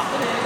problem.